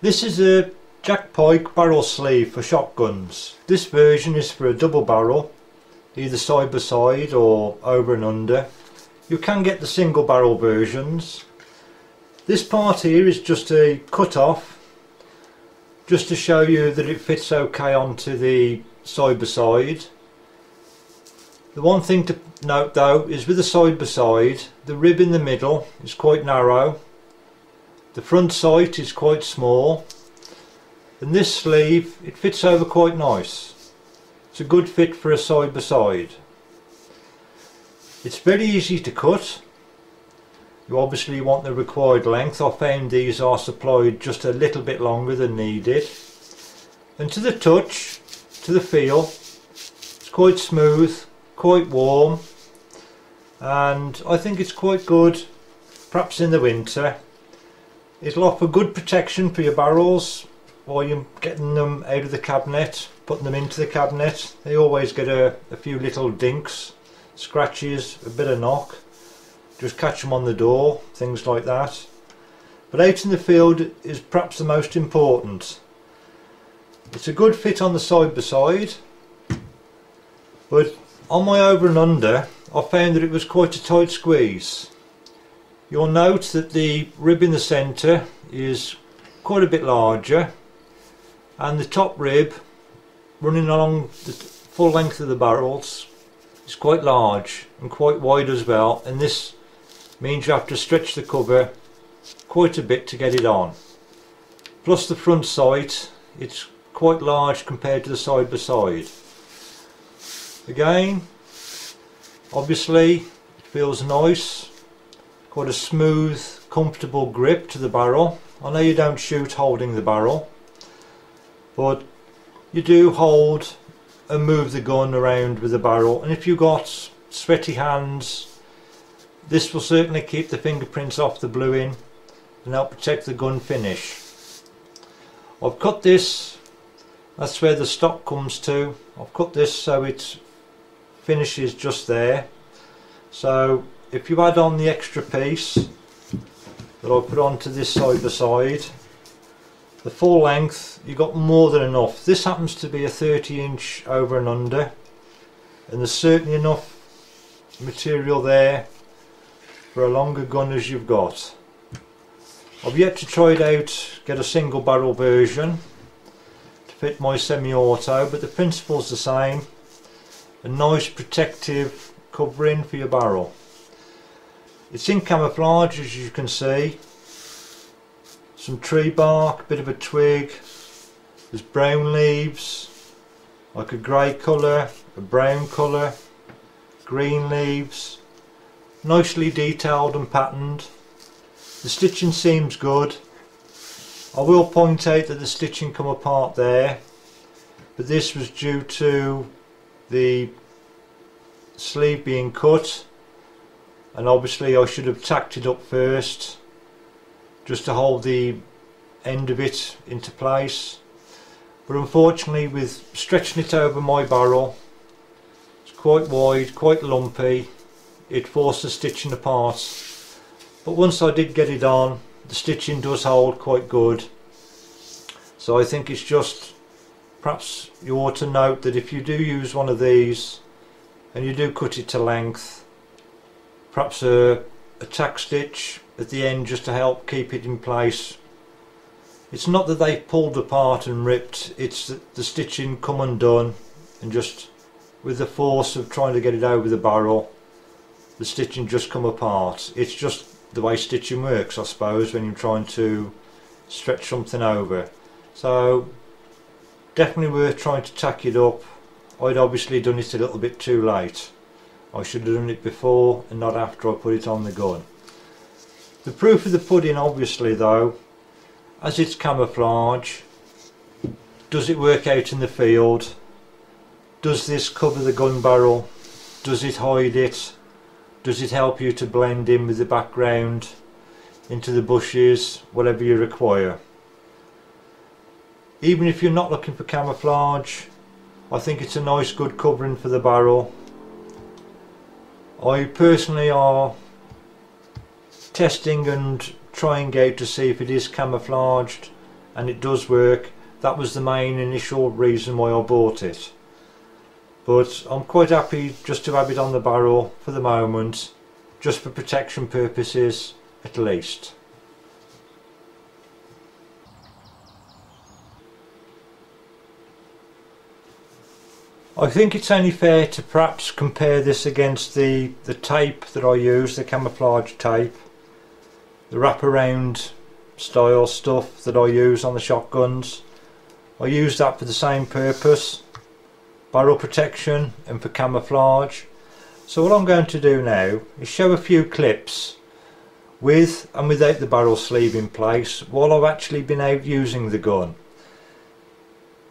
This is a Jack Pyke barrel sleeve for shotguns. This version is for a double barrel, either side by side or over and under. You can get the single barrel versions. This part here is just a cut off, just to show you that it fits okay onto the side by side. The one thing to note though is with the side by side, the rib in the middle is quite narrow. The front sight is quite small and this sleeve it fits over quite nice. It's a good fit for a side by side. It's very easy to cut. You obviously want the required length. I found these are supplied just a little bit longer than needed. And to the touch to the feel it's quite smooth quite warm and I think it's quite good perhaps in the winter it'll offer good protection for your barrels while you're getting them out of the cabinet, putting them into the cabinet, they always get a, a few little dinks, scratches, a bit of knock. Just catch them on the door, things like that. But out in the field is perhaps the most important. It's a good fit on the side by side, but on my over and under, I found that it was quite a tight squeeze. You'll note that the rib in the centre is quite a bit larger and the top rib running along the full length of the barrels is quite large and quite wide as well and this means you have to stretch the cover quite a bit to get it on. Plus the front sight it's quite large compared to the side by side again obviously it feels nice quite a smooth comfortable grip to the barrel. I know you don't shoot holding the barrel but you do hold and move the gun around with the barrel. And if you've got sweaty hands this will certainly keep the fingerprints off the bluing and help protect the gun finish. I've cut this, that's where the stock comes to, I've cut this so it finishes just there. So if you add on the extra piece that I put onto this side by side the full length you've got more than enough. This happens to be a 30 inch over and under and there's certainly enough material there for a longer gun as you've got. I've yet to try it out get a single barrel version to fit my semi-auto but the principle's the same. A nice protective covering for your barrel it's in camouflage as you can see some tree bark, a bit of a twig, there's brown leaves, like a grey colour, a brown colour, green leaves, nicely detailed and patterned. The stitching seems good. I will point out that the stitching come apart there, but this was due to the sleeve being cut and obviously I should have tacked it up first just to hold the end of it into place. But unfortunately with stretching it over my barrel it's quite wide, quite lumpy. It forced the stitching apart. But once I did get it on the stitching does hold quite good. So I think it's just perhaps you ought to note that if you do use one of these and you do cut it to length perhaps a, a tack stitch at the end just to help keep it in place. It's not that they've pulled apart and ripped, it's that the stitching come undone and just with the force of trying to get it over the barrel the stitching just come apart. It's just the way stitching works I suppose when you're trying to stretch something over. So definitely worth trying to tack it up. I'd obviously done it a little bit too late. I should have done it before and not after I put it on the gun. The proof of the pudding obviously though, as it's camouflage, does it work out in the field? Does this cover the gun barrel? Does it hide it? Does it help you to blend in with the background into the bushes, whatever you require? Even if you're not looking for camouflage, I think it's a nice good covering for the barrel. I personally are testing and trying out to see if it is camouflaged and it does work. That was the main initial reason why I bought it. But I'm quite happy just to have it on the barrel for the moment just for protection purposes at least I think it's only fair to perhaps compare this against the, the tape that I use, the camouflage tape, the wraparound style stuff that I use on the shotguns. I use that for the same purpose, barrel protection and for camouflage. So what I'm going to do now is show a few clips with and without the barrel sleeve in place while I've actually been out using the gun.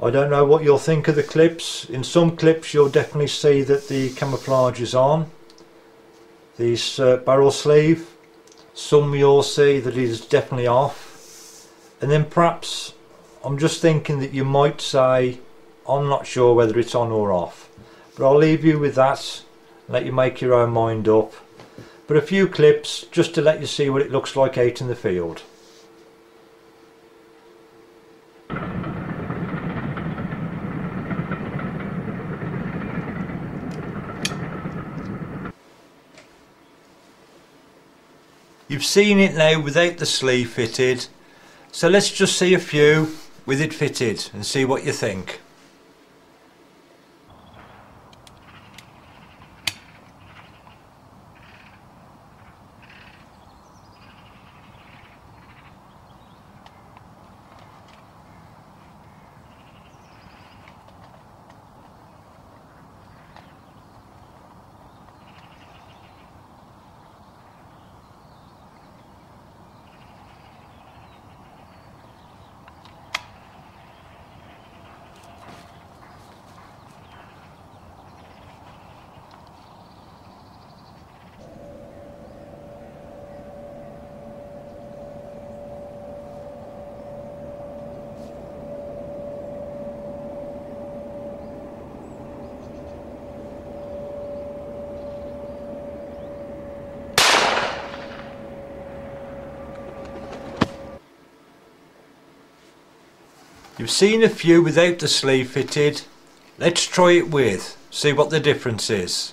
I don't know what you'll think of the clips. In some clips you'll definitely see that the camouflage is on. This uh, barrel sleeve. Some you'll see that it is definitely off. And then perhaps I'm just thinking that you might say I'm not sure whether it's on or off. But I'll leave you with that. Let you make your own mind up. But a few clips just to let you see what it looks like out in the field. You've seen it now without the sleeve fitted. So let's just see a few with it fitted and see what you think. You've seen a few without the sleeve fitted. Let's try it with, see what the difference is.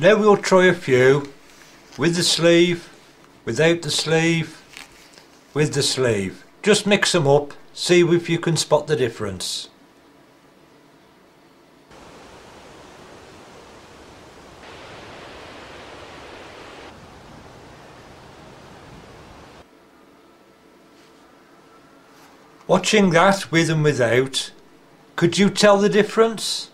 Now we'll try a few with the sleeve, without the sleeve, with the sleeve. Just mix them up, see if you can spot the difference. Watching that with and without, could you tell the difference?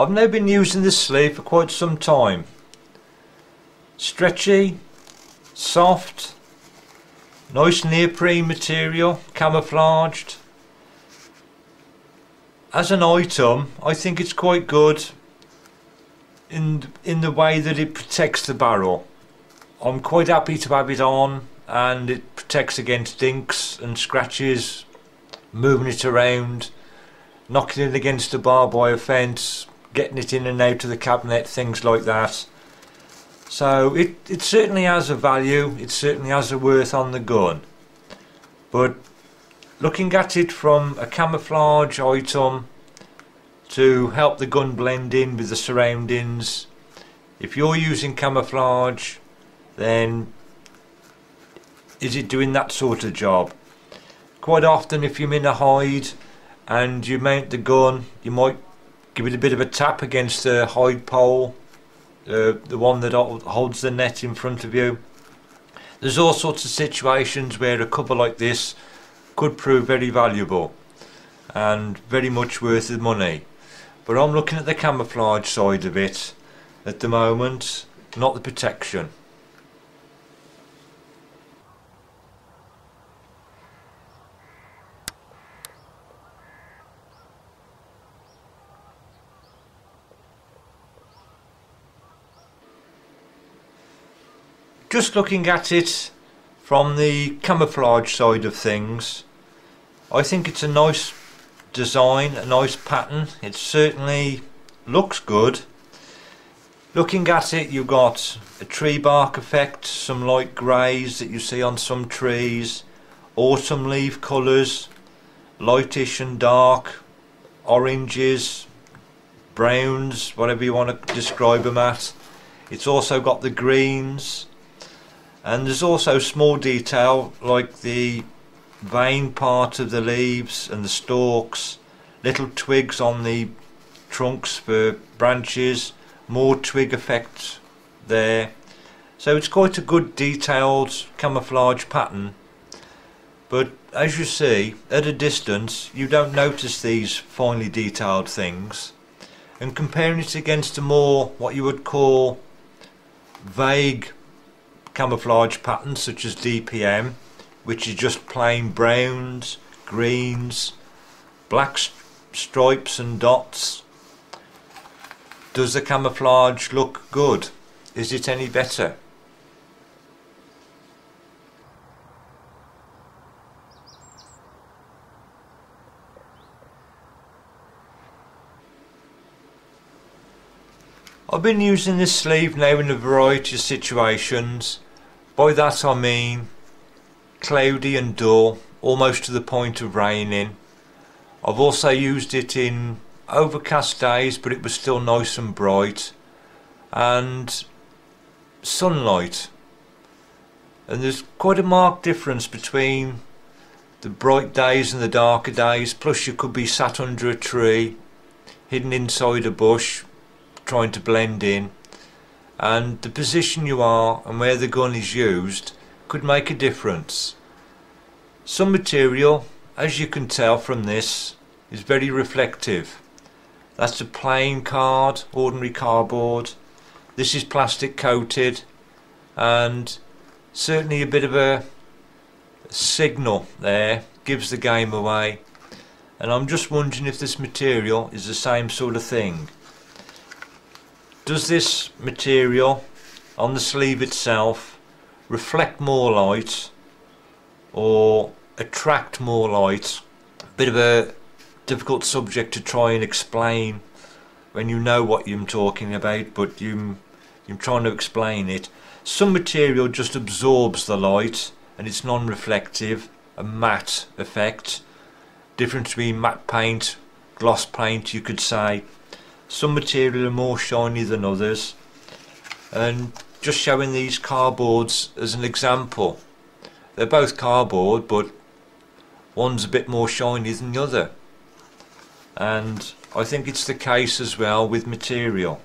I've now been using this sleeve for quite some time. Stretchy, soft, nice neoprene material, camouflaged. As an item, I think it's quite good in in the way that it protects the barrel. I'm quite happy to have it on and it protects against dinks and scratches, moving it around, knocking it against a barbed wire fence, getting it in and out of the cabinet, things like that. So it, it certainly has a value, it certainly has a worth on the gun. But looking at it from a camouflage item, to help the gun blend in with the surroundings if you're using camouflage then is it doing that sort of job quite often if you're in a hide and you mount the gun you might give it a bit of a tap against the hide pole uh, the one that holds the net in front of you. There's all sorts of situations where a cover like this could prove very valuable and very much worth the money. But I'm looking at the camouflage side of it at the moment not the protection just looking at it from the camouflage side of things I think it's a nice design, a nice pattern. It certainly looks good. Looking at it you've got a tree bark effect, some light greys that you see on some trees autumn leaf colours lightish and dark oranges browns whatever you want to describe them at. It's also got the greens and there's also small detail like the vein part of the leaves and the stalks little twigs on the trunks for branches more twig effect there. So it's quite a good detailed camouflage pattern. But as you see at a distance you don't notice these finely detailed things. And comparing it against a more what you would call vague camouflage patterns such as DPM which is just plain browns, greens, black stripes and dots. Does the camouflage look good? Is it any better? I've been using this sleeve now in a variety of situations. By that I mean. Cloudy and dull, almost to the point of raining. I've also used it in overcast days but it was still nice and bright. And sunlight. And there's quite a marked difference between the bright days and the darker days. Plus you could be sat under a tree hidden inside a bush trying to blend in and the position you are and where the gun is used could make a difference. Some material, as you can tell from this, is very reflective. That's a plain card, ordinary cardboard. This is plastic coated and certainly a bit of a signal there, gives the game away. And I'm just wondering if this material is the same sort of thing does this material on the sleeve itself reflect more light or attract more light? Bit of a difficult subject to try and explain when you know what you're talking about but you, you're trying to explain it. Some material just absorbs the light and it's non-reflective a matte effect. Difference between matte paint gloss paint you could say some material are more shiny than others. And just showing these cardboards as an example. They're both cardboard but one's a bit more shiny than the other. And I think it's the case as well with material